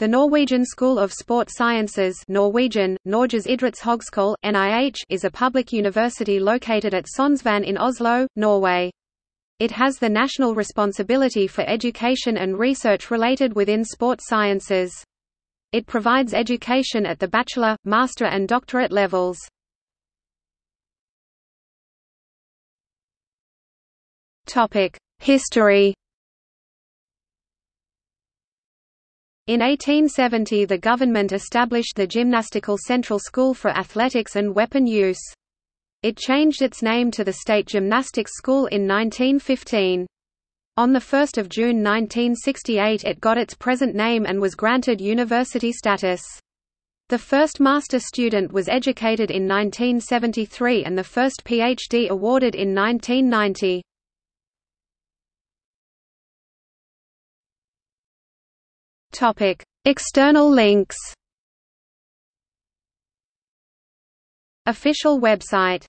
The Norwegian School of Sport Sciences Norwegian, Norges idrettshøgskole, NIH is a public university located at Sognsvann in Oslo, Norway. It has the national responsibility for education and research related within sport sciences. It provides education at the bachelor, master and doctorate levels. History In 1870 the government established the Gymnastical Central School for Athletics and Weapon Use. It changed its name to the State Gymnastics School in 1915. On 1 June 1968 it got its present name and was granted university status. The first master student was educated in 1973 and the first PhD awarded in 1990. Topic: External links. Official website